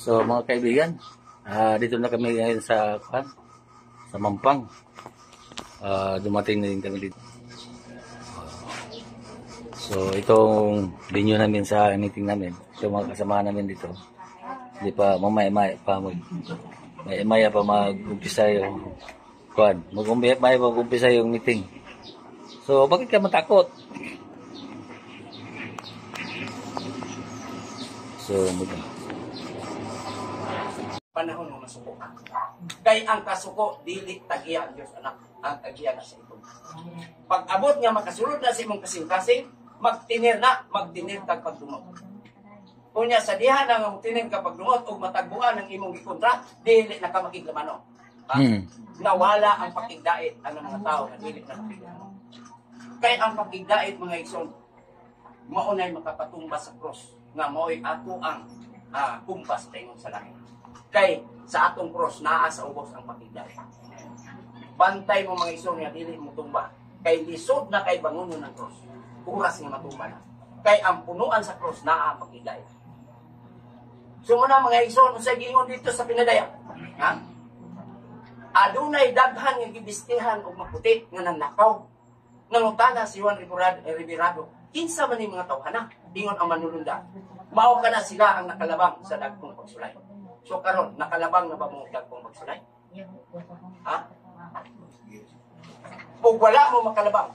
So mga kaibigan, ah, dito na kami ngayon sa kuan, sa Mampang. Ah, dumating na din kami dito. Ah, so itong venue namin sa meeting namin, ito mga kasama namin dito. Hindi pa mamaya-maya pa mag maya pa mag-umpisa yung kuan. Mag-umpisa mag-umpisa yung meeting. So bakit ka matakot? So, mag- panahon ng masuko ka. Kay ang kasuko, dili tagiya ang Diyos anak, ang tagiya na sa ito. Pag abot nga makasulod na sa imong kasing-kasing, magtinir na, magtinir kag pagdumot. Kunya sa diha na nga magtinir ka pagdumot ug matagbuan ang imong gikontra, dili na ka makiglamano. Hmm. Nawala ang pakigdait ang mga tao na dili na makiglamano. Kay ang pakigdait mga igsoon, maunay makapatumba sa cross nga mo'y ato ang ah, kumpas tayo sa langit. Kay sa atong cross naa sa ubos ang pakigdait. Bantay mo mga igsoon nga dili mo tumba. Kay lisod na kay bangon ng cross. Oras nga matumba na. Kay ang punuan sa cross naa ang pakigdait. So muna mga igsoon, sa gingon dito sa pinadaya. Ha? Adunay daghan nga gibistihan og maputi nga nanakaw. Nangutana si Juan Riverado, eh, kinsa man yung mga tawhana, ingon ang manulunda. Mao ka na sila ang nakalabang sa dagkong pagsulay. So karon nakalabang na ba mo dagkong pagsulay? Ha? O wala mo makalabang,